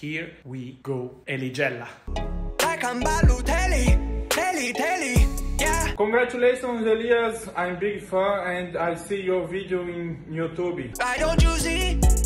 Here we go. Eligella. Like I'm Balotelli, Telly, Telly, yeah. Congratulations, Elias. I'm big fan and I see your video in YouTube. Why don't you see?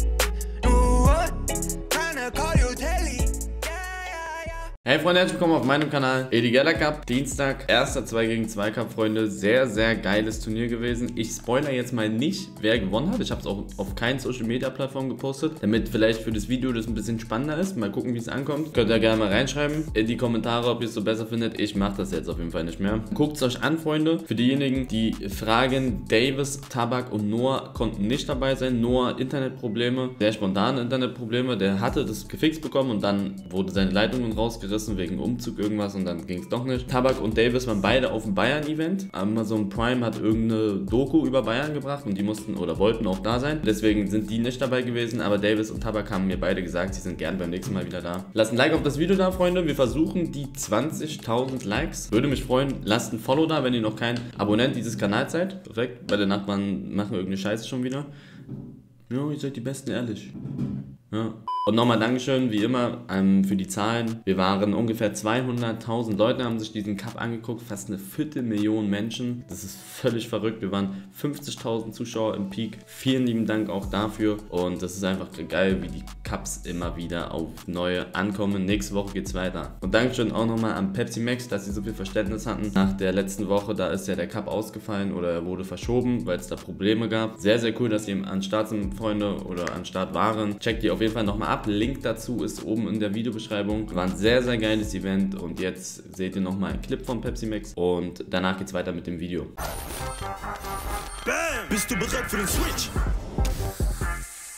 Hey Freunde, herzlich willkommen auf meinem Kanal. Edigella Cup, Dienstag, erster 2 gegen 2 Cup, Freunde. Sehr, sehr geiles Turnier gewesen. Ich spoiler jetzt mal nicht, wer gewonnen hat. Ich habe es auch auf keinen Social Media Plattform gepostet, damit vielleicht für das Video das ein bisschen spannender ist. Mal gucken, wie es ankommt. Könnt ihr gerne mal reinschreiben in die Kommentare, ob ihr es so besser findet. Ich mache das jetzt auf jeden Fall nicht mehr. Guckt es euch an, Freunde. Für diejenigen, die fragen, Davis, Tabak und Noah konnten nicht dabei sein. Noah Internetprobleme, sehr spontane Internetprobleme. Der hatte das gefixt bekommen und dann wurde seine Leitungen rausgerissen wegen Umzug irgendwas und dann ging es doch nicht. Tabak und Davis waren beide auf dem Bayern-Event. Amazon Prime hat irgendeine Doku über Bayern gebracht und die mussten oder wollten auch da sein. Deswegen sind die nicht dabei gewesen, aber Davis und Tabak haben mir beide gesagt, sie sind gern beim nächsten Mal wieder da. Lasst ein Like auf das Video da, Freunde. Wir versuchen die 20.000 Likes. Würde mich freuen. Lasst ein Follow da, wenn ihr noch kein Abonnent dieses Kanals seid. Perfekt, weil der Nachbarn machen irgendeine Scheiße schon wieder. Ja, ihr seid die Besten, ehrlich. Ja. Und nochmal Dankeschön, wie immer, ähm, für die Zahlen. Wir waren ungefähr 200.000 Leute, haben sich diesen Cup angeguckt, fast eine Viertelmillion Menschen. Das ist völlig verrückt. Wir waren 50.000 Zuschauer im Peak. Vielen lieben Dank auch dafür. Und das ist einfach geil, wie die Cups immer wieder auf neue ankommen. Nächste Woche geht's weiter. Und Dankeschön auch nochmal an Pepsi Max, dass sie so viel Verständnis hatten. Nach der letzten Woche, da ist ja der Cup ausgefallen oder er wurde verschoben, weil es da Probleme gab. Sehr, sehr cool, dass ihr an Start sind, Freunde, oder an Start waren. Checkt die auf jeden Fall nochmal ab. Link dazu ist oben in der Videobeschreibung. War ein sehr, sehr geiles Event und jetzt seht ihr nochmal einen Clip von Pepsi Max und danach geht's weiter mit dem Video. Bam! Bist du bereit für den Switch?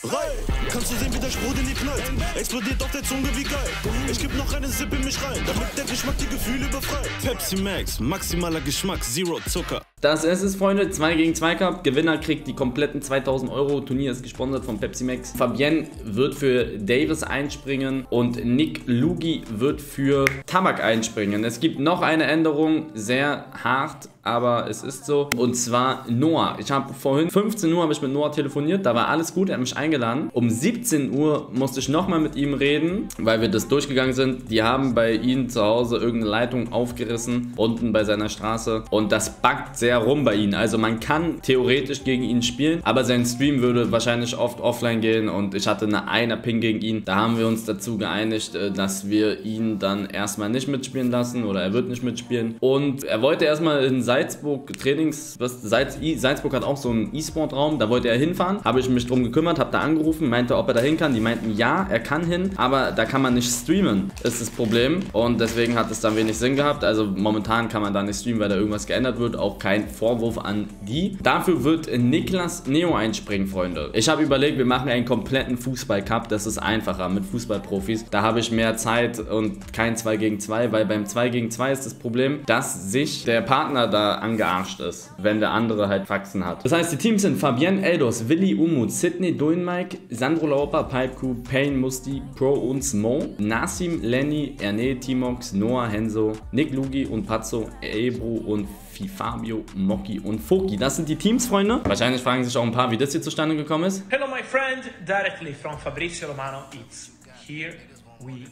Rein! Kannst du sehen, wie der Sprudel in die knallt? Explodiert auf der Zunge wie geil. Ich geb noch einen Sip in mich rein, damit der Geschmack die Gefühle befreit. Pepsi Max, maximaler Geschmack, Zero Zucker. Das ist es, Freunde. 2 gegen 2 Cup. Gewinner kriegt die kompletten 2000 Euro. Turnier ist gesponsert von Pepsi Max. Fabienne wird für Davis einspringen und Nick Lugi wird für Tabak einspringen. Es gibt noch eine Änderung, sehr hart, aber es ist so. Und zwar Noah. Ich habe vorhin 15 Uhr habe ich mit Noah telefoniert, da war alles gut, er hat mich eingeladen. Um 17 Uhr musste ich nochmal mit ihm reden, weil wir das durchgegangen sind. Die haben bei ihnen zu Hause irgendeine Leitung aufgerissen, unten bei seiner Straße. Und das backt sehr rum bei ihnen. Also man kann theoretisch gegen ihn spielen, aber sein Stream würde wahrscheinlich oft offline gehen und ich hatte eine einer Ping gegen ihn. Da haben wir uns dazu geeinigt, äh, dass wir ihn dann erstmal nicht mitspielen lassen oder er wird nicht mitspielen. Und er wollte erstmal in Salzburg Trainings, was Salz, Salzburg hat auch so einen E-Sport-Raum, da wollte er hinfahren. Habe ich mich drum gekümmert, habe da angerufen, meinte, ob er da hin kann. Die meinten, ja, er kann hin, aber da kann man nicht streamen, ist das Problem. Und deswegen hat es dann wenig Sinn gehabt. Also momentan kann man da nicht streamen, weil da irgendwas geändert wird. Auch kein Vorwurf an die. Dafür wird Niklas Neo einspringen, Freunde. Ich habe überlegt, wir machen einen kompletten Fußball-Cup. Das ist einfacher mit Fußballprofis. Da habe ich mehr Zeit und kein 2 gegen 2, weil beim 2 gegen 2 ist das Problem, dass sich der Partner da angearscht ist, wenn der andere halt Faxen hat. Das heißt, die Teams sind Fabienne Eldos, Willi Umut, Sidney Duinmike, Sandro Lauper, Pipeku, Payne Musti, Pro und Smo, Nassim, Lenny, Erne, Timox, Noah, Henso, Nick Lugi und Pazzo, Ebru und Fabio, Moki und Foki. Das sind die Teams, Freunde. Wahrscheinlich fragen sich auch ein paar, wie das hier zustande gekommen ist. Hello, my friend. Directly from Fabrizio Romano. It's Here we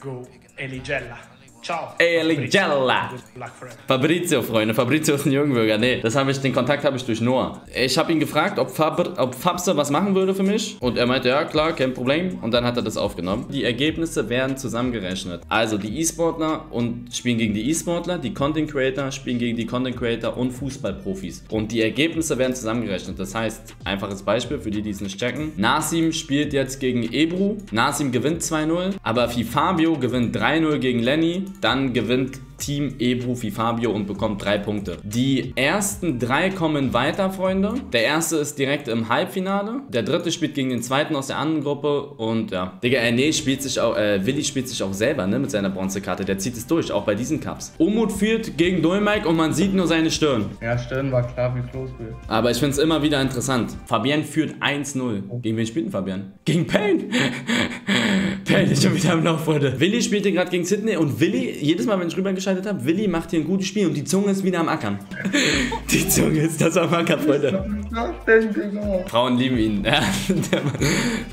go. Eligella. Ciao. Eligella. Luck forever. Fabrizio, Freunde. Fabrizio ist ein Jungbürger. Nee, das habe ich, den Kontakt habe ich durch Noah. Ich habe ihn gefragt, ob, Fab, ob Fabse was machen würde für mich. Und er meinte, ja, klar, kein Problem. Und dann hat er das aufgenommen. Die Ergebnisse werden zusammengerechnet. Also die E-Sportler und spielen gegen die E-Sportler, die Content Creator spielen gegen die Content Creator und Fußballprofis. Und die Ergebnisse werden zusammengerechnet. Das heißt, einfaches Beispiel für die, die es nicht checken. Nasim spielt jetzt gegen Ebru. Nasim gewinnt 2-0, aber Fabio gewinnt 3-0 gegen Lenny. Dann gewinnt Team Ebru Fabio und bekommt drei Punkte. Die ersten drei kommen weiter, Freunde. Der erste ist direkt im Halbfinale. Der dritte spielt gegen den zweiten aus der anderen Gruppe. Und ja, Digga, äh, nee, spielt sich auch, äh, Willi spielt sich auch selber, ne, mit seiner Bronzekarte. Der zieht es durch, auch bei diesen Cups. Umut führt gegen Dolmike und man sieht nur seine Stirn. Ja, Stirn war klar wie Kloßbild. Aber ich finde es immer wieder interessant. Fabian führt 1-0. Gegen wen spielt denn Fabian? Gegen Payne. Payne ist schon wieder am Lauf, Freunde. Willi spielte gerade gegen Sydney und Willi, jedes Mal, wenn ich rübergeschaltet habe, Willi macht hier ein gutes Spiel und die Zunge ist wieder am Ackern. Die Zunge ist das am Ackern, Freunde. Frauen lieben ihn. Ja, der Mann,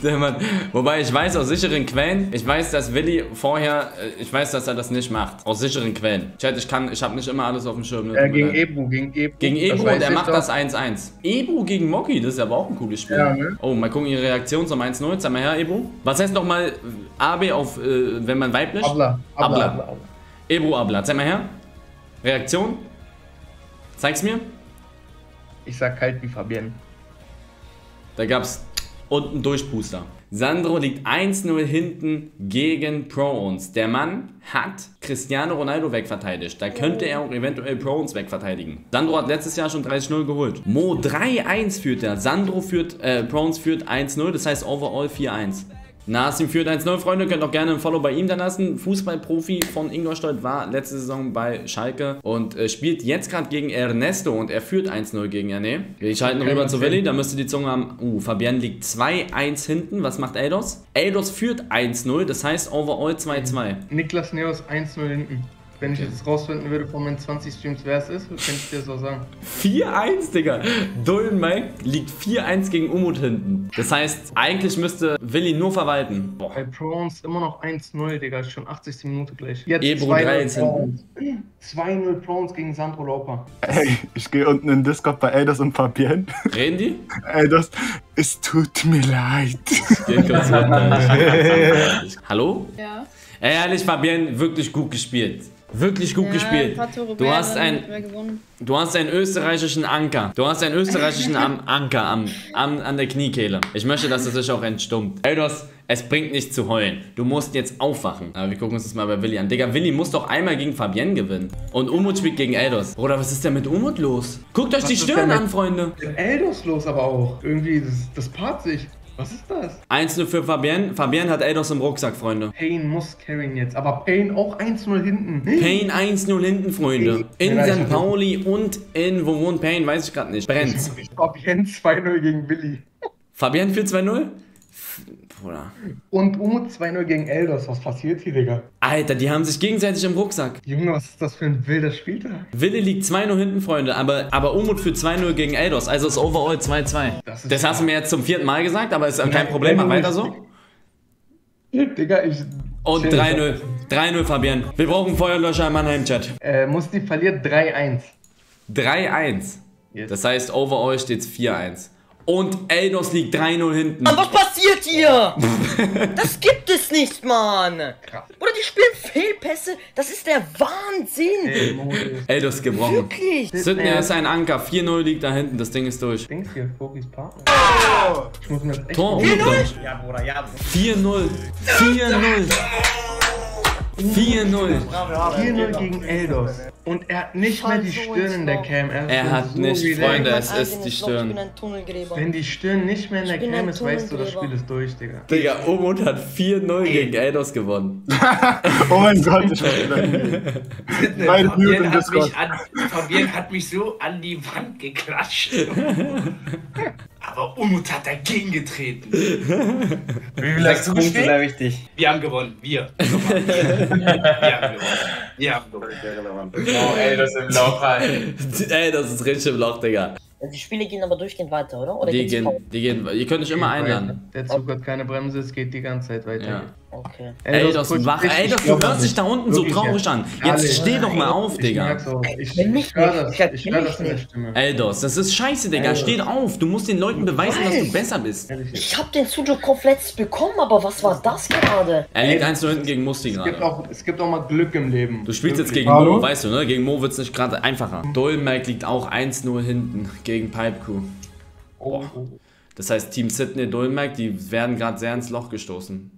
der Mann. Wobei ich weiß aus sicheren Quellen, ich weiß, dass Willi vorher, äh, ich weiß, dass er das nicht macht. Aus sicheren Quellen. Chat, ich kann, ich habe nicht immer alles auf dem Schirm. ne? Äh, gegen. Ebru, gegen Ebru. Gegen weiß und er macht doch. das 1-1. Ebro gegen Moki, das ist aber auch ein cooles Spiel. Ja, ne? Oh, mal gucken, ihre Reaktion zum 1-0. Zeig mal her, Ebro. Was heißt nochmal AB auf, äh, wenn man weiblich? Abla. Abla. Abla. Abla. Ebro Abla. Zeig mal her. Reaktion. Zeig's mir. Ich sag kalt wie Fabienne. Da gab's unten Durchbooster. Sandro liegt 1-0 hinten gegen Pro-Ons. Der Mann hat Cristiano Ronaldo wegverteidigt. Da könnte er auch eventuell Pro-Ons wegverteidigen. Sandro hat letztes Jahr schon 30-0 geholt. Mo 3-1 führt er. Sandro führt, äh, Pro-Ons führt 1-0. Das heißt overall 4-1. Nasim führt 1-0, Freunde. Könnt auch gerne ein Follow bei ihm da lassen. Fußballprofi von Ingolstadt war letzte Saison bei Schalke und äh, spielt jetzt gerade gegen Ernesto und er führt 1-0 gegen Erne. Wir schalten rüber zu? Willi, da müsste die Zunge haben. Uh, Fabian liegt 2-1 hinten. Was macht Eidos? Eidos führt 1-0, das heißt overall 2-2. Niklas Neos 1-0 hinten. Wenn ich jetzt rausfinden würde von meinen 20 Streams, wer es ist, könnte ich dir so sagen. 4-1, Digga. Dolan Mike liegt 4-1 gegen Umut hinten. Das heißt, eigentlich müsste Willi nur verwalten. Boah. Bei Prawns immer noch 1-0, Digga. Schon 80. Minute gleich. Jetzt Ebro 2-0 13. Prawns. 2-0 Prawns gegen Sandro Lauper. Ey, ich gehe unten in Discord bei Eidos und Fabienne. Reden die? Eidos, es tut mir leid. Geh kurz runter. Hallo? Ja. Ey, ehrlich, Fabian, wirklich gut gespielt. Wirklich gut ja, gespielt. Du hast ein, du hast einen österreichischen Anker. Du hast einen österreichischen am Anker am, am, an der Kniekehle. Ich möchte, dass er sich auch entstummt. Eldos, es bringt nichts zu heulen. Du musst jetzt aufwachen. Aber wir gucken uns das mal bei Willi an. Digga, Willi muss doch einmal gegen Fabienne gewinnen. Und Umut spielt gegen Eldos. Bruder, was ist denn mit Umut los? Guckt euch die ist Stirn an, Freunde. Eldos los aber auch. Irgendwie, das, das paart sich. Was ist das? 1-0 für Fabienne. Fabienne hat Eldos im Rucksack, Freunde. Payne muss carryen jetzt. Aber Payne auch 1-0 hinten. Payne 1-0 hinten, Freunde. In Ja, St. Pauli und in, wo wohnt Payne, weiß ich gerade nicht. Brenz. Fabienne 2-0 gegen Willi. Fabian führt 2-0? Bruder. Und Umut 2-0 gegen Eldos. Was passiert hier, Digga? Alter, die haben sich gegenseitig im Rucksack. Junge, was ist das für ein wilder Spieltag? Willi liegt 2-0 hinten, Freunde, aber, aber Umut führt 2-0 gegen Eldos, also ist overall 2-2. Das Das hast du mir jetzt zum vierten Mal gesagt, aber ist kein Nein, Problem, mach weiter so. Digga, ich. Und Chill. 3-0. 3-0, Fabian. Wir brauchen Feuerlöscher im Mannheim-Chat. Äh, Musti verliert 3-1. 3-1. Yes. Das heißt, overall steht 4-1. Und Eldos liegt 3-0 hinten. Mann, was passiert hier? Das gibt es nicht, Mann. Krass. Oder die spielen Fehlpässe. Das ist der Wahnsinn. Eldos gebrochen. Wirklich. Sydney ist ein Anker. 4-0 liegt da hinten. Das Ding ist durch. Dings hier, Fokis Partner. Ich muss mir das echt Tor mal- Umut. glaub ich. Ja, Bruder, ja, Bruder. 4-0. 4-0. 4-0. 4-0 gegen Eldos. Und er hat nicht mehr die so Stirn in der. Cam. Er, Er so hat nicht, relaxed. Freunde, es ist die Stirn. Wenn die Stirn nicht mehr in der Cam ist, weißt du, das. Spiel ist durch, Digga. Digga, Umut hat 4-0 gegen Eldos gewonnen. Oh mein Gott, ich war wieder. Fabian hat, mich an, Fabian hat mich so an die Wand geklatscht. Aber Umut hat dagegen getreten. Wie viel hast du gespielt? Wichtig. Wir haben gewonnen. Wir. Wir haben gewonnen. Wir haben gewonnen. Oh, ey, das ist im Lauf rein. Ey, das ist richtig im Loch, Digga. Die Spiele gehen aber durchgehend weiter, oder? Oder Die gehen, Pause? die gehen, ihr könnt euch immer einladen. Der Zug hat keine Bremse, es geht die ganze Zeit weiter. Ja. Okay. Ey, das wach, ey, das, du hörst dich da unten so traurig ja. an. Jetzt steh doch mal auf, Ich Digga. merk's auch. Ich, ich nicht, höre das, Ich ich höre nicht. das in der Stimme. Eldos, das ist scheiße, Digga. Steht auf. Du musst den Leuten beweisen, dass du besser bist. Ich hab den Sudoku letztens bekommen, aber was war das gerade? Er liegt 1 hinten gegen Musti Es gibt, gerade. auch, es gibt auch mal Glück im Leben. Du spielst jetzt gegen Mo, weißt du, ne? Gegen Mo wird's nicht gerade einfacher. Dolmac liegt auch 1-0 hinten gegen Pipe Crew. Oh, oh. Das heißt, Team Sydney, Dolmac, die werden gerade sehr ins Loch gestoßen.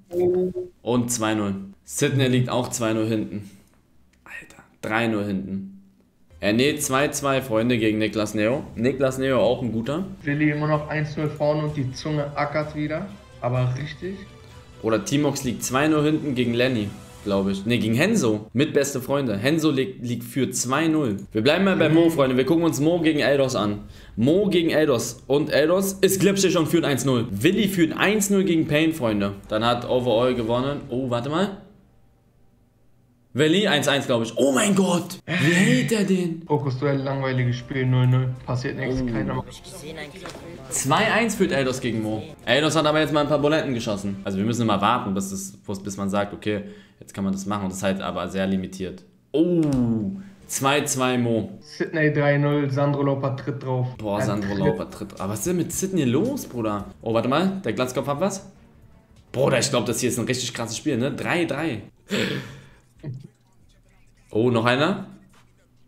Und 2-0. Sydney liegt auch 2-0 hinten. Alter, 3-0 hinten. Er näht 2-2 Freunde gegen Niklas Neo. Niklas Neo auch ein guter. Willi immer noch 1-0 vorne und die Zunge ackert wieder. Aber richtig. Oder Timox liegt 2-0 hinten gegen Lenny. Glaube ich. Ne, gegen Henso. Mit beste Freunde. Henso liegt, liegt für 2-0. Wir bleiben mal bei Mo, Freunde. Wir gucken uns Mo gegen Eldos an. Mo gegen Eldos. Und Eldos ist glitschig und führt 1-0. Willi führt 1-0 gegen Payne, Freunde. Dann hat Overall gewonnen. Oh, warte mal. Willi 1-1, glaube ich. Oh mein Gott. Wie hält er den? Fokus-Duell, langweiliges Spiel, 0-0. Passiert nichts, Oh. keiner macht. 2-1 führt Eldos gegen Mo. Eldos hat aber jetzt mal ein paar Buletten geschossen. Also wir müssen immer warten, bis, das, bis man sagt, okay, jetzt kann man das machen. Das ist halt aber sehr limitiert. Oh, 2-2 Mo. Sydney 3-0, Sandro Loper tritt drauf. Boah, Sandro Tritt. Lauper tritt. Aber was ist denn mit Sydney los, Bruder? Oh, warte mal, der Glatzkopf hat was? Bruder, ich glaube, das hier ist ein richtig krasses Spiel, ne? 3-3. Oh, noch einer?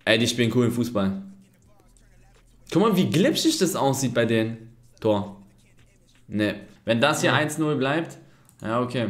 Ey, die spielen coolen Fußball. Guck mal, wie glitschig das aussieht bei denen. Tor. Ne. Wenn das hier 1-0 bleibt, ja, okay.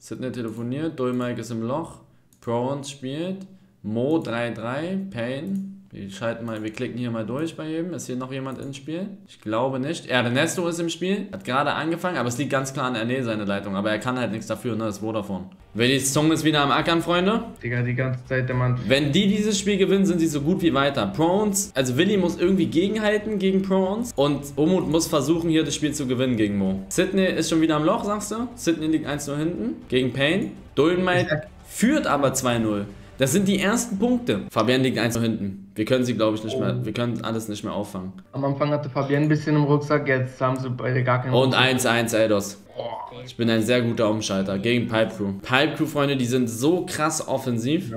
Sydney telefoniert, Dolmike ist im Loch, Prawns spielt, Mo 3-3, Payne. Wir schalten mal, wir klicken hier mal durch bei ihm. Ist hier noch jemand im Spiel? Ich glaube nicht. Ernesto ist im Spiel. Hat gerade angefangen, aber es liegt ganz klar an Erne seine Leitung. Aber er kann halt nichts dafür, ne? Das ist Vodafone. Willis Zunge ist wieder am Ackern, Freunde. Digga, die ganze Zeit der Mann. Wenn die dieses Spiel gewinnen, sind sie so gut wie weiter. Prawns, also Willi muss irgendwie gegenhalten gegen Prawns und Umut muss versuchen, hier das Spiel zu gewinnen gegen Mo. Sydney ist schon wieder am Loch, sagst du? Sydney liegt 1-0 hinten gegen Payne. Dolmite führt aber 2-0. Das sind die ersten Punkte. Fabian liegt 1-0 hinten. Wir können sie, glaube ich, nicht mehr, wir können alles nicht mehr auffangen. Am Anfang hatte Fabian ein bisschen im Rucksack, jetzt haben sie beide gar keinen Und Rucksack. 1-1 Eldos. Ich bin ein sehr guter Umschalter gegen Pipe Crew. Pipe Crew, Freunde, die sind so krass offensiv.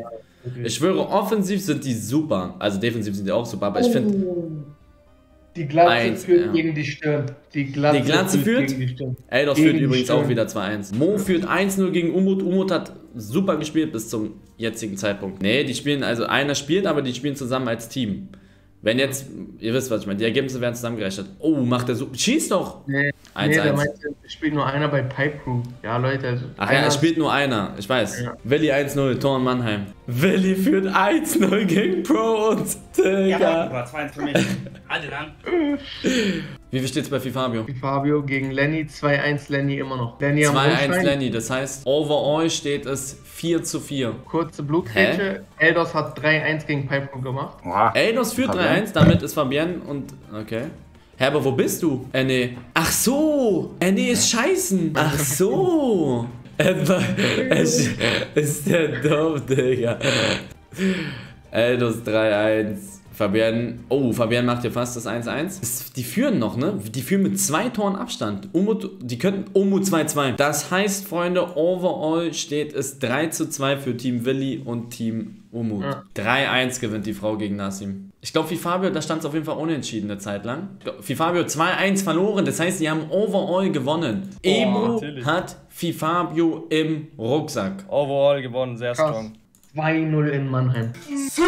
Ich schwöre, offensiv sind die super. Also defensiv sind die auch super, aber ich finde, Die Glatze Eins, führt ja. gegen die Stirn. Die Glatze, Die Glatze führt? gegen die Stirn. Eldos führt übrigens Stirn. auch wieder 2-1. Mo führt 1-0 gegen Umut. Umut hat super gespielt bis zum jetzigen Zeitpunkt. Nee, die spielen, also einer spielt, aber die spielen zusammen als Team. Wenn jetzt, ihr wisst, was ich meine, die Ergebnisse werden zusammengerechnet. Oh, macht er so. Schieß doch! Nee, 1-1. nee der meinte, es spielt nur einer bei Pipe Crew. Ja, Leute. Also Ach ja, es spielt nur einer. Ich weiß. Ja. Willi 1-0, Tor in Mannheim. Willi führt 1-0 gegen Pro und Digga. Bruder, 2-1 für mich. Alle dann. Wie viel steht's bei Fifabio? Fabio gegen Lenny, 2-1 Lenny immer noch. Lenny am 2-1 Rundschein. Lenny, das heißt, overall steht es 4 zu 4. Kurze Blutgrätsche. Eldos hat 3-1 gegen Pipe Crew gemacht. Eldos führt Fabian. 3-1, damit ist Fabian und. Okay. Hä, aber wo bist du? Äh, nee. Ach so! Äh, nee, ist scheißen! Ach so! Etwa. Es ist der doof, Digga. Eldos 3-1. Fabian. Oh, Fabian macht hier fast das 1-1. Es- Die führen noch, ne? Die führen mit zwei Toren Abstand. Umut, die könnten. Umut 2-2. Das heißt, Freunde, overall steht es 3 zu 2 für Team Willi und Team Umut. Ja. 3-1 gewinnt die Frau gegen Nassim. Ich glaube, Fifabio, da stand es auf jeden Fall unentschieden eine Zeit lang. Glaub, Fifabio 2-1 verloren, das heißt, sie haben overall gewonnen. Emo natürlich. hat Fifabio im Rucksack. Overall gewonnen, sehr Krass. strong. 2-0 in Mannheim. 2-0.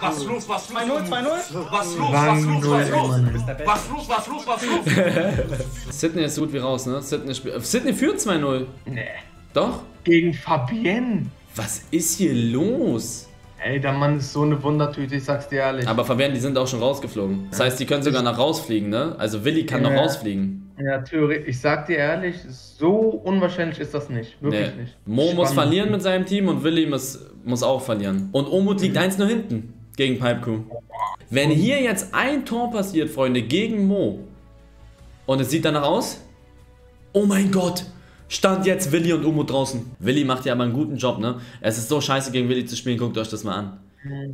Was los, was los? 2-0, 2-0? Was los, 2-0 in Mannheim. Was los, was los, was los? Sydney ist so gut wie raus, ne? Sydney, spiel- äh, Sydney führt 2-0. Nee. Doch? Gegen Fabienne. Was ist hier los? Ey, der Mann ist so eine Wundertüte, ich sag's dir ehrlich. Aber Fabian, die sind auch schon rausgeflogen. Das heißt, die können sogar noch rausfliegen, ne? Also Willi kann noch Ja. rausfliegen. Ja, theoretisch, ich sag dir ehrlich, so unwahrscheinlich ist das nicht. Wirklich Nee. nicht. Mo muss Spannend. verlieren mit seinem Team und Willi muss, muss auch verlieren. Und Omut liegt 1 nur hinten gegen Pipe Crew. Wenn hier jetzt ein Tor passiert, Freunde, gegen Mo und es sieht danach aus, oh mein Gott, stand jetzt Willi und Umut draußen. Willi macht ja aber einen guten Job, ne? Es ist so scheiße gegen Willi zu spielen, guckt euch das mal an.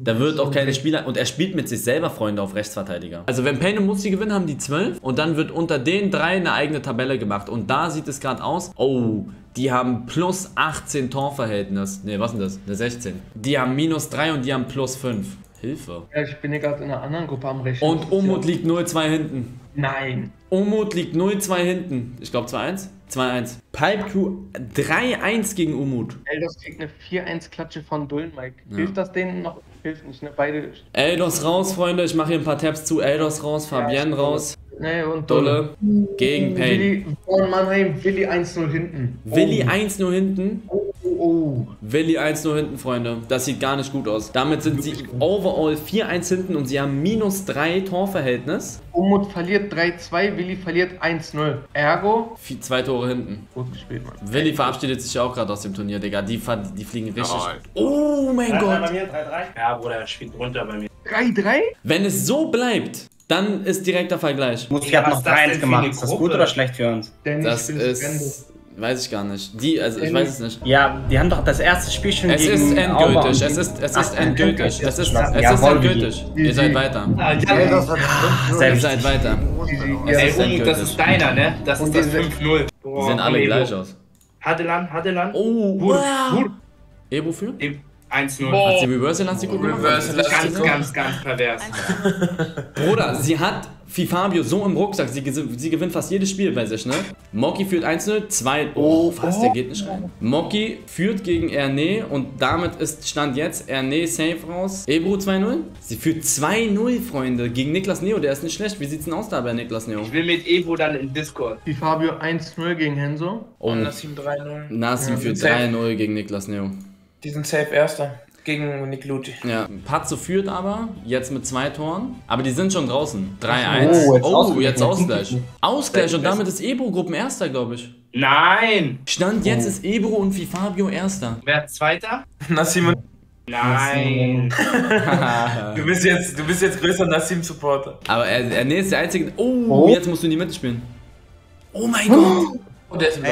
Da wird auch keine Spieler und er spielt mit sich selber Freunde auf Rechtsverteidiger. Also wenn Payne und Musti gewinnen, haben die 12 und dann wird unter den drei eine eigene Tabelle gemacht und da sieht es gerade aus, oh, die haben plus 18 Torverhältnis. Ne, was denn das? Eine 16. Die haben minus 3 und die haben plus 5. Hilfe. Ja, ich bin hier gerade in einer anderen Gruppe am Rechnen. Und Umut liegt 0-2 hinten. Nein. Umut liegt 0-2 hinten. Ich glaube 2-1. 2-1. Pipe Crew 3-1 gegen Umut. Eldos kriegt eine 4-1-Klatsche von Dullen, Mike. Hilft das denen noch? Hilft nicht, ne? Beide. Eldos raus, Freunde. Ich mache hier ein paar Tabs zu. Eldos raus, Fabienne raus. Ne, und Dolle gegen Payne. Willi von Mannheim, Willi 1-0 hinten. Willi 1 nur hinten. Oh, oh, oh. Willi 1-0 hinten, Freunde. Das sieht gar nicht gut aus. Damit sind sie overall 4-1 hinten und sie haben minus 3 Torverhältnis. Umut verliert 3-2, Willi verliert 1-0. Ergo, zwei Tore hinten. gut gespielt, Mann. Willi verabschiedet sich ja auch gerade aus dem Turnier, Digga. Die, die fliegen richtig. Ja. Oh mein Bei Gott. mir 3-3. Ja, Bruder, er spielt runter bei mir. 3-3? Wenn es so bleibt, dann ist direkter Vergleich. Ja, hat was noch ist das 3-1 denn für gemacht. Ist das gut oder schlecht für uns? Dennis, Das ich ist. Weiß ich gar nicht. Die, also ich weiß es nicht. Ja, die haben doch das erste Spiel schon Es gegen ist endgültig. Es ist, es Ach, ist endgültig. Es ist, es ist endgültig. Ihr seid weiter. Ah, Ihr Selbst. seid weiter. Ja, Ey, das ist deiner, ne? Das ist das diese- 5-0. Die sehen alle gleich aus. Hadelan, Hadelan. Oh, wow. Bur, Ebo für? dem 1-0. Hat sie Reverse Elastico gemacht? Reverse Ganz, ganz, ganz pervers. Bruder, sie hat Fifabio so im Rucksack, sie, sie gewinnt fast jedes Spiel bei sich, ne? Moki führt 1-0, 2. Oh, was, der geht nicht rein. Moki führt gegen Erne und damit ist Stand jetzt Erne safe raus. Ebro 2-0. Sie führt 2-0, Freunde, gegen Niklas Neo, der ist nicht schlecht. Wie sieht's denn aus da bei Niklas Neo? Ich will mit Evo dann in Discord. Die Fabio 1-0 gegen Henso. Und Nassim 3-0. Nasim Ja, führt safe. 3-0 gegen Niklas Neo. Die sind safe Erster. Gegen Nick Luti. Ja, Patzo führt aber, jetzt mit zwei Toren. Aber die sind schon draußen. 3-1. Oh, jetzt Oh, Ausgleich. jetzt Ausgleich. Ausgleich und damit ist Ebro Gruppenerster, glaube ich. Nein! Stand jetzt ist Ebro und Fifabio Erster. Wer Zweiter? Nassim und Nein. Du bist jetzt, du bist jetzt größer Nassim-Supporter. Aber er, er nee, ist der Einzige. Oh, Oh. jetzt musst du in die Mitte spielen. Oh mein Gott. Und der ist im. Loch.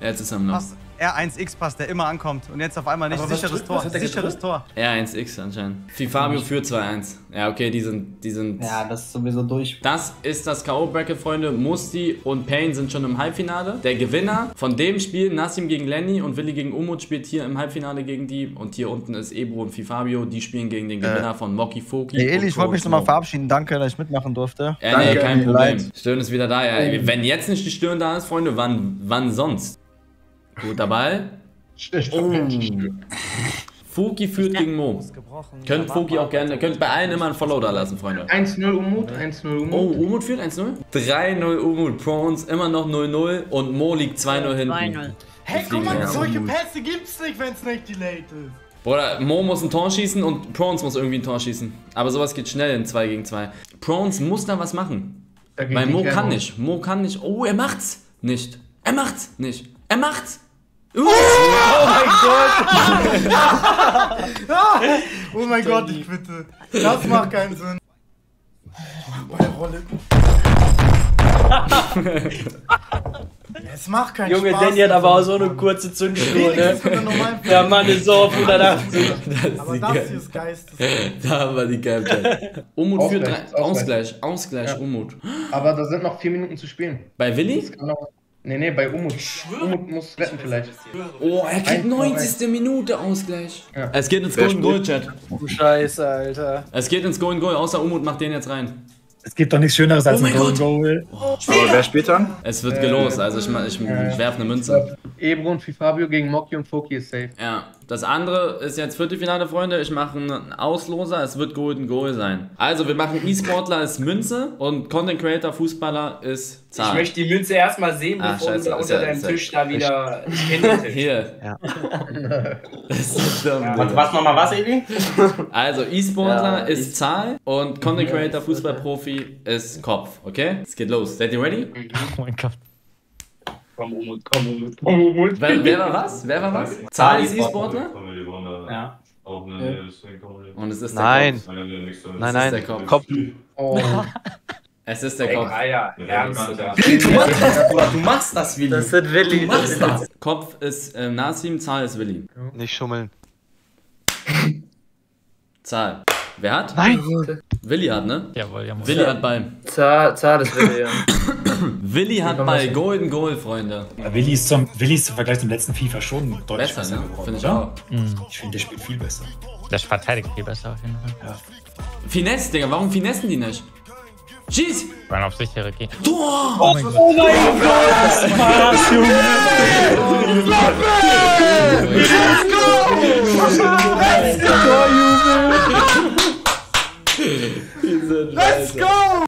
Jetzt ist er im Loch. Was? R1X-Pass, der immer ankommt und jetzt auf einmal nicht. Aber Sicheres Tor. Sicheres Tor. R1X anscheinend. Fifabio führt 2-1. Ja, okay, die sind. Die sind Ja, das ist sowieso durch. Das ist das K.O.-Bracket, Freunde. Musti und Payne sind schon im Halbfinale. Der Gewinner von dem Spiel, Nassim gegen Lenny und Willi gegen Umut, spielt hier im Halbfinale gegen die. Und hier unten ist Ebro und Fifabio. Die spielen gegen den Gewinner von Moki Foki. Hey Eli, ich wollte mich nochmal verabschieden. Danke, dass ich mitmachen durfte. Ja, nee, Danke, kein mir Problem. leid. Stirn ist wieder da. Ja. Wenn jetzt nicht die Stirn da ist, Freunde, wann, wann sonst? Guter Ball. Oh. Fuki führt gegen Mo. Könnt Fuki auch gerne, könnt bei allen immer ein Follow da lassen, Freunde. 1-0 Umut, 1-0 Umut. Oh, Umut führt 1-0. 3-0 Umut Prawns, immer noch 0-0 und Mo liegt 2-0 hinten. 2-0. Hey, guck mal, solche Pässe gibt's nicht, wenn's nicht delayed ist. Bruder, Mo muss ein Tor schießen und Prawns muss irgendwie ein Tor schießen. Aber sowas geht schnell in 2 gegen 2. Prawns muss da was machen. Weil Mo kann nicht. Mo kann nicht. Oh, er macht's nicht. Er macht's nicht. Er macht's. Uh, Oh mein Gott, ich bitte. Das macht keinen Sinn. Meine Rolle. Es macht keinen Junge, Spaß. Danny hat aber auch so eine kurze Zündschnur, ne? Der Mann ist so auf 180. Aber das hier ist Geistes. da haben wir die Captain. Umut führt Ausgleich, drei- Ausgleich. Ausgleich, Umut. Aber da sind noch 4 Minuten zu spielen. Bei Willi? Das kann noch. Nee, nee, bei Umut. Umut muss retten vielleicht. Oh, er kriegt Eins, 90. Minute Ausgleich. Ja. Es geht ins Golden Goal, Chat. Du Scheiße, Alter. Es geht ins Golden Goal, außer Umut macht den jetzt rein. Es gibt doch nichts Schöneres als Oh ein Golden Gott. Goal. Aber wer spielt dann? Es wird Äh, gelost, also ich, ich, ich äh, werfe eine Münze. Ebro und Fifabio gegen Moki und Foki ist safe. Ja, das andere ist jetzt Viertelfinale, Freunde. Ich mache einen Ausloser, es wird Golden Goal sein. Also, wir machen E-Sportler ist Münze und Content Creator, Fußballer ist Ich Zahl. möchte die Münze erstmal sehen, Ah, bevor scheiße, da ist unter ja- deinem Tisch da wieder hintertisch. Hier. Ja. Das ist dumm, Ja. Digga. Was nochmal was, Eli? Also, E-Sportler Ja, ist Zahl und Content Creator, Fußballprofi ist Kopf. Okay? Es geht los. Seid ihr ready? Oh mein Gott. Komm, Umut, komm, Umut, komm, Umut. Wer, wer war was? Wer war was? Zahl ist E-Sportler? Ja. Und es ist der Nein. Kopf. Nein, Das ist der nein. Kopf. Kopf. Oh, Es ist der Ey, Kopf. Eier, ernst oder? Du machst das, Bruder. Du machst das, Willi. Das sind Willi. Du machst das. Kopf ist äh, Nasim, Zahl ist Willi. Nicht schummeln. Zahl. Wer hat? Nein. Willi hat, ne? Jawohl, jawohl. Willi hat Ball. Zahl, Zahl ist Willi, ja. Willi hat Ball. Golden Goal, Freunde. Willi ist, zum, Willi ist im Vergleich zum letzten FIFA schon deutlich Besser, besser, ne? geworden. Finde ich oder? auch. Ich finde, der spielt viel besser. Der verteidigt viel besser auf jeden Fall. Finesse, Digga. Warum finessen die nicht? Schieß! Rein auf sichere gehen. Tor! Oh mein Gott. Oh mein Gott! Was, Junge! Let's go!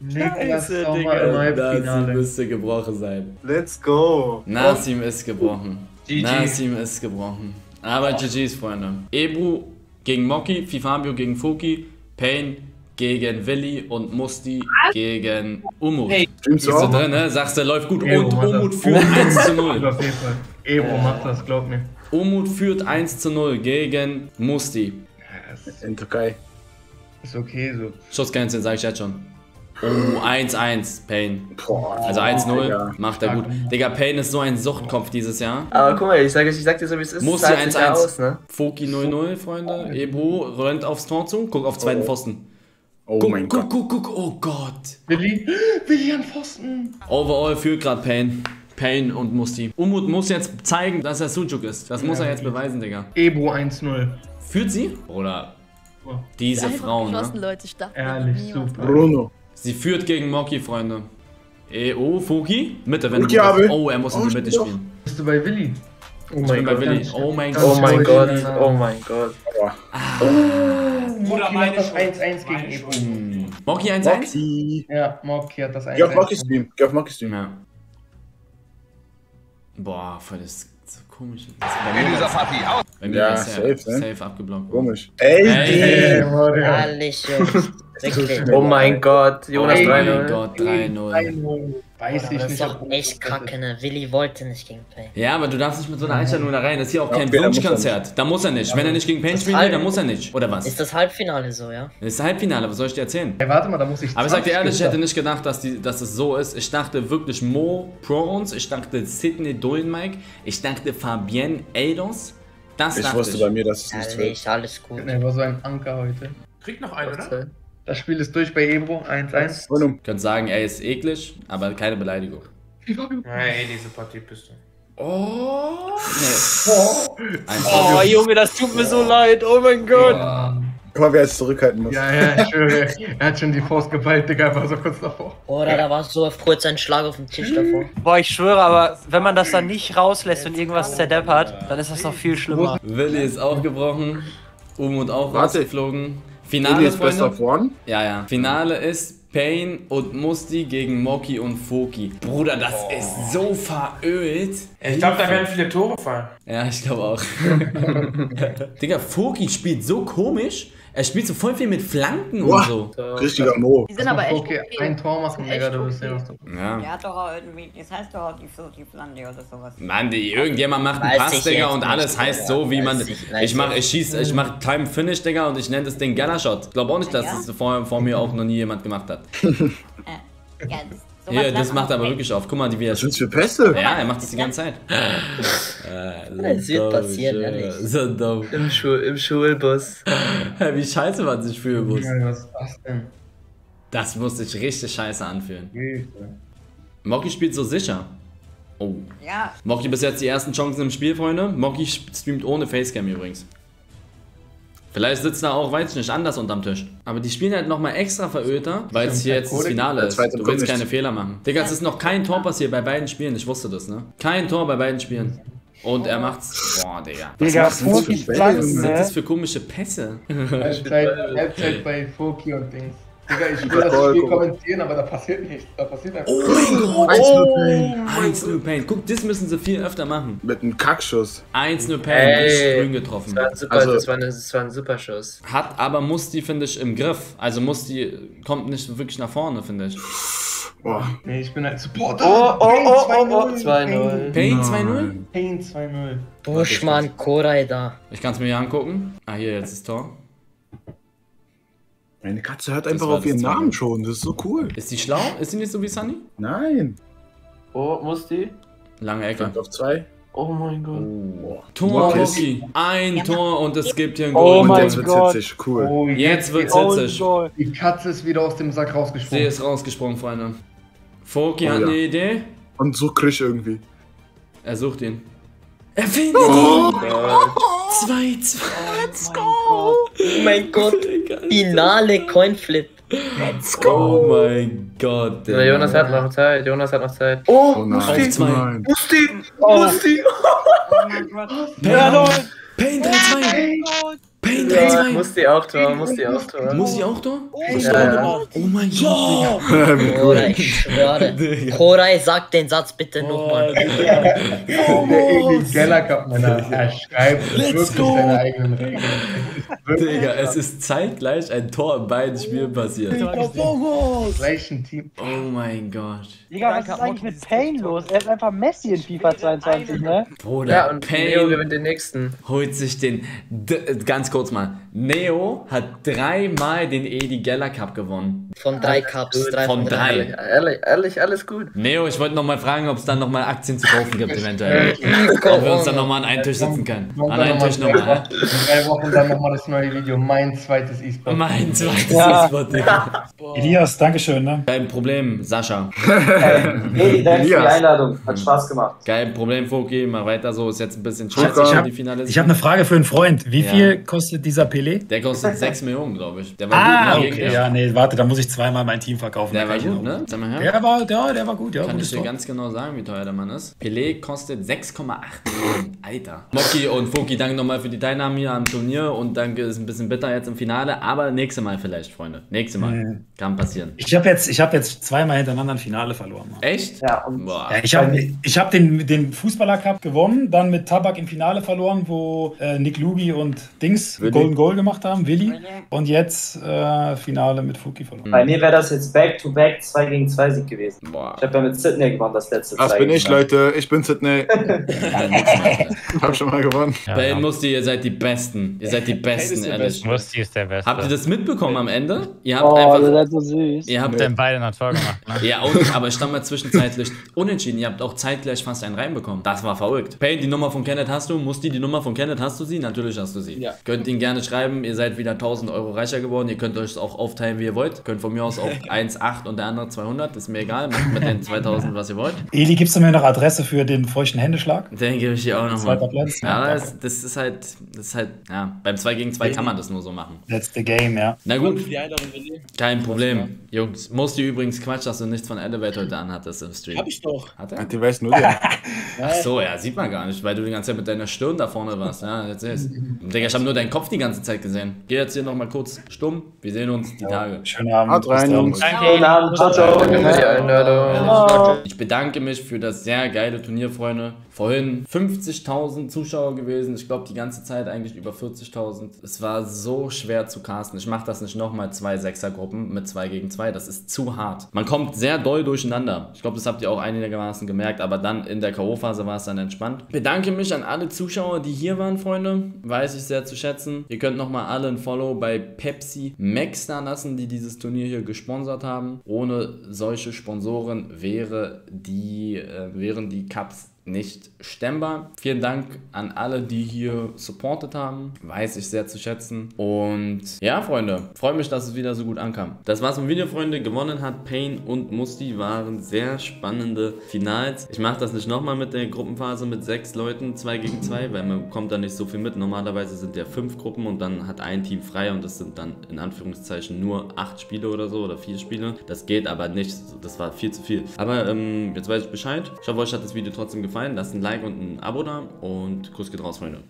Niklas Sommer im Halbfinale. müsste gebrochen sein. Let's go. Nasim ist gebrochen. GG. Nasim ist gebrochen. Aber GG's, Freunde. Ebu gegen Moki, Fifabio gegen Foki, Pain gegen Willi und Musti gegen Umut. Hey. Bist du drin, ne? Sagst du, läuft gut. Ebo Und. Umut führt 1 zu 0. Auf jeden Fall. Ebo macht das, glaub mir. Umut führt 1 zu 0 gegen Musti. In Türkei. Ist okay so. Schussgrenze, sag ich jetzt schon. Oh, 1-1, Pain. Also 1-0, macht er gut. Digga, Pain ist so ein Suchtkopf dieses Jahr. Aber guck mal, ich sag, ich sag dir so, wie es ist. Ja 1-1. aus, ne? Foki 0-0, Freunde. Ebo rennt aufs Tor zu. Guck auf zweiten Pfosten. Oh guck, mein guck, guck, guck, oh Gott. Willi, Willi an Pfosten. Overall führt gerade Pain. Pain und Musti. Umut muss jetzt zeigen, dass er Sujuk ist. Das muss Ja, er jetzt beweisen, Digga. Ebo 1-0. Führt sie? Oder diese Einfach Frau, ne? Leute, ich dachte, Ehrlich, super. Bruno. Sie führt gegen Moki, Freunde. E oh, Fuki? Mitte, wenn Foki du habe. Oh, er muss in Oh, die Mitte spiel doch. spielen. Bist du bei Willi? Oh Ich mein Gott. Willi. Oh mein Oh Gott. mein Gott, oh mein Gott. Bruder, Moki meine das Schuld. 1-1 gegen. Schuld. Moki 1-1? Moki. Ja, Moki hat das 1-1. Geh auf Moki Stream. Geh auf Moki Stream. Ja. Boah, voll das komisch. Mir dieser Party aus. Bei mir Ja, wär's safe, ne? safe abgeblockt. Komisch. Ey, Ey. die. Jungs. Wirklich. Oh mein Gott, Jonas Oh 3-0. mein Gott, 3-0. 3-0. Weiß ich Das nicht. ist doch echt kacke, ne? Willi wollte nicht gegen Play. Ja, aber du darfst nicht mit so einer Einstellung da rein. Das ist hier auch Ja, kein okay, er Wunschkonzert. Da muss er nicht. Wenn er nicht gegen Pain Das spielen will, dann muss er nicht. Oder was? Ist das Halbfinale so, ja? Das ist Halbfinale, was soll ich dir erzählen? Ey, warte mal, da muss ich. Aber ich sag dir 20 ehrlich, ich hätte nicht gedacht, dass, die, dass es so ist. Ich dachte wirklich Mo Proons, ich dachte Sidney Dollenmike, ich dachte Fabienne Eidos. Das Ich wusste ich. bei mir, dass es nicht wird. Alles gut. Er war so ein Anker heute. Kriegt noch einen, oder? Das Spiel ist durch bei Ebro. 1-1. Bruno. Könnt sagen, er ist eklig, aber keine Beleidigung. Hey, diese Partie bist du. Oh! Nee. Eins. Oh Junge, das tut mir so leid, oh mein Gott. Guck mal, wer jetzt zurückhalten muss. Ja, ja, ich schwöre. Er hat schon die Faust geballt, Digga, war so kurz davor. Oder da war so kurz ein Schlag auf dem Tisch davor. Boah, ich schwöre, aber wenn man das dann nicht rauslässt und irgendwas zerdeppert, dann ist das noch viel schlimmer. Willi ist aufgebrochen, Umut auch Warte. rausgeflogen. Finale ist Best of. One. Ja, ja. Finale ist Pain und Musti gegen Moki und Foki. Bruder, das ist so verölt. Ich glaube, da werden viele Tore fallen. Ja, ich glaube auch. Digga, Foki spielt so komisch. Er spielt so voll viel mit Flanken Boah. und so. Richtiger Mo. Die sind aber echt Okay, okay. ein Tor machen, Digga, du bist ja. Ja. Der hat doch auch irgendwie, das heißt doch auch die Flutlande oder sowas. Mann, die, irgendjemand macht einen Pass, Digga, und alles heißt so, wie man. Ich Ich mach, ich schieß, ich mach Time Finish, Digga, und ich nenne das Ding Gunner-Shot. Glaub auch nicht, dass Ja? das vor, vor mir auch noch nie jemand gemacht hat. Ja, das, sowas Hier, das macht aber wirklich auf. Guck mal, die wie er Was sind's für Pässe? Ja, er macht das die ganze Zeit. Äh, Es wird passieren, ehrlich. So dumm. Im, Schul im Schulbus. Wie scheiße man sich fühlen muss. Ja, was das denn? Das muss sich richtig scheiße anfühlen. Moki spielt so sicher. Oh. Ja, Moki bis jetzt die ersten Chancen im Spiel, Freunde. Moki streamt ohne Facecam übrigens. Vielleicht sitzt er auch, weiß ich nicht, anders unterm Tisch. Aber die spielen halt nochmal extra verölter, weil es hier jetzt das Finale ist. zweite Du willst keine Fehler machen. Digga, es ist noch kein Tor passiert bei beiden Spielen. Ich wusste das, ne? Kein Tor bei beiden Spielen. Und er macht's. Boah, Digga. Digga, für Bälle, Flanken, Was sind das für komische Pässe? Halbzeit bei Foki und Dings. Digga, ich will das Spiel kommentieren, aber da passiert nichts. Da passiert einfach Oh mein Gott! 1-0 1-0 Pain. Guck, das müssen sie viel öfter machen. Mit einem Kackschuss. 1-0 Pain, Ey. richtig grün getroffen. Das war, ein super, Also- das, war eine, das war ein super Schuss. Hat aber Musti, finde ich, im Griff. Also Musti kommt nicht wirklich nach vorne, finde ich. Boah. Nee, ich bin halt Supporter. Oh, oh, Pain oh, oh, oh, 2-0. 2-0. Pain 2-0? Pain 2-0. Buschmann, Koray da. Ich kann es mir hier angucken. Ah, hier jetzt das Tor. Meine Katze hört einfach auf ihren zweite. Namen schon. Das ist so cool. Ist die schlau? Ist sie nicht so wie Sunny? Nein. Oh, Musti? Lange Ecke. Stand auf zwei. Oh mein Gott. Tor, Okay. Moki. Ein Tor und es gibt hier ein Oh Goal. Und mein jetzt wird's Gott. hitzig. Cool. Oh, Jetzt wird's Oh, hitzig. Goal. Die Katze ist wieder aus dem Sack Sie rausgesprungen. ist rausgesprungen, Freunde. Foki Oh, hat ja. eine Idee. Und so krisch irgendwie. Er sucht ihn. Er findet ihn! 2-2. Let's go! Oh mein Gott. Finale Coinflip. Oh mein Gott. Ja, Jonas hat noch Zeit, Jonas hat noch Zeit. Oh nein. Nein. Musti! Musti! oh mein Gott. Pain, Pain 3-2. Pain Ja, 3-2. muss die auch Tor, muss die auch Tor. Muss ich auch Tor? Ja, ja. Oh mein Gott. Bruder, ich schwöre. Koray, sag den Satz bitte nochmal. Der Edi Geller Cup, Männer. Er schreibt Let's wirklich go. seine eigenen Regeln. Digga, es ist zeitgleich ein Tor in beiden Spielen passiert. Gleichen Team. Oh mein Gott. Digga, was ist eigentlich mit Payne los? Er ist einfach Messi in FIFA 22, ne? Bruder, Ja, und Pain gewinnt den nächsten. holt sich den. Ganz kurz mal. Neo hat dreimal den Edi Geller Cup gewonnen. Von drei Cups. Drei Von drei. Ehrlich, ehrlich, ehrlich, alles gut. Neo, ich wollte noch mal fragen, ob es dann noch mal Aktien zu kaufen gibt, eventuell. Ob wir uns dann noch mal an einen Tisch sitzen können. An einen noch Tisch mal- nochmal? In drei Wochen dann nochmal das neue Video. Mein zweites E-Sport. Mein zweites Ja. E-Sport. Elias, Dankeschön, ne? Kein Problem, Sascha. Hey, danke für die Einladung. Hat Spaß gemacht. Kein Problem, Foki, mach weiter so. Ist jetzt ein bisschen Ich scheiße, habe die Finale. hab eine Frage für einen Freund. Wie Ja. viel kostet dieser Pelé? Der kostet 6 Millionen, glaube ich. Der war Ah, gut, ne? okay. Ja, nee, warte, da muss ich zweimal mein Team verkaufen. Der war gut, noch- ne? Sag mal her. Der war, der, der war gut, ja. Kann ich dir Tor. ganz genau sagen, wie teuer der Mann ist. Pelé kostet 6,8 Millionen. Alter. Moki und Foki, danke nochmal für die Teilnahme hier am Turnier und danke, ist ein bisschen bitter jetzt im Finale, aber nächstes Mal vielleicht, Freunde. Nächstes Mal. Mhm. Kann passieren. Ich habe jetzt, ich hab jetzt zweimal hintereinander ein Finale verloren. Mann. Echt? Ja, und Boah. Ja, ich habe ich hab den, den Fußballer Cup gewonnen, dann mit Tabak im Finale verloren, wo äh, Nick Lugi und Dings. Golden Goal gemacht haben, Willi. Und jetzt äh, Finale mit Fuki verloren. Bei mir wäre das jetzt Back-to-Back 2 gegen 2 Sieg gewesen. Boah. Ich habe ja mit Sydney gewonnen, das letzte Das bin ich. Leute. Ich bin Sydney. hab schon mal gewonnen. Bei Musti, ihr seid die Besten. Ihr seid die Besten, ist ehrlich. Musti ist der Beste. Habt ihr das mitbekommen am Ende? Ihr habt Oh, einfach. ihr seid so süß. Ihr habt ihr beide noch Tor gemacht, ne? Ja, und, aber stand mal zwischenzeitlich unentschieden. Ihr habt auch zeitgleich fast einen reinbekommen. Das war verrückt. Payne, die Nummer von Kenneth hast du? Musti, die Nummer von Kenneth hast du sie? Natürlich hast du sie. Ja. Könnt ihn gerne schreiben. Ihr seid wieder 1000 Euro reicher geworden. Ihr könnt euch auch aufteilen, wie ihr wollt. Könnt von mir aus auch 1,8 und der andere 200. Ist mir egal. Macht mit den 2000, was ihr wollt. Eli, gibst du mir noch Adresse für den feuchten Händeschlag? Den gebe ich dir auch Zweiter nochmal. Platz. Ja, das, das ist halt, das ist halt, ja, beim 2 gegen 2 kann man das nur so machen. That's the game, ja. Na gut, Die Einladung, Willi. kein Problem. Jungs, Musti übrigens Quatsch, dass du nichts von Elevate heute anhattest im Stream. Hab ich doch. Hat er? Die weiß nur ja. Ach so, ja, sieht man gar nicht, weil du die ganze Zeit mit deiner Stirn da vorne warst. Ja, jetzt ist. Digga, ich habe nur deinen Kopf die ganze Zeit gesehen. Geh jetzt hier nochmal kurz stumm. Wir sehen uns die Tage. Schönen Abend. Haut rein. Jungs. Guten Abend, ciao, ciao. Danke für die Einladung. Ich bedanke mich für das sehr geile Turnier, Freunde. Vorhin 50.000 Zuschauer gewesen. Ich glaube, die ganze Zeit eigentlich über 40.000. Es war so schwer zu casten. Ich mache das nicht nochmal zwei Sechsergruppen mit zwei gegen zwei. Das ist zu hart. Man kommt sehr doll durcheinander. Ich glaube, das habt ihr auch einigermaßen gemerkt. Aber dann in der K.O.-Phase war es dann entspannt. Ich bedanke mich an alle Zuschauer, die hier waren, Freunde. Weiß ich sehr zu schätzen. Ihr könnt nochmal alle ein Follow bei Pepsi Max da lassen, die dieses Turnier hier gesponsert haben. Ohne solche Sponsoren wäre die, äh, wären die Cups nicht stemmbar. Vielen Dank an alle, die hier supportet haben. Weiß ich sehr zu schätzen. Und ja, Freunde, freue mich, dass es wieder so gut ankam. Das war's dem Video, Freunde. Gewonnen hat Payne und Musti. Waren sehr spannende Finals. Ich mache das nicht nochmal mit der Gruppenphase mit sechs Leuten, zwei gegen zwei, weil man kommt da nicht so viel mit. Normalerweise sind ja fünf Gruppen und dann hat ein Team frei und das sind dann in Anführungszeichen nur acht Spiele oder so oder vier Spiele. Das geht aber nicht. Das war viel zu viel. Aber ähm, jetzt weiß ich Bescheid. Ich hoffe, euch hat das Video trotzdem gefallen. Lasst ein Like und ein Abo da und Kuss geht raus, Freunde.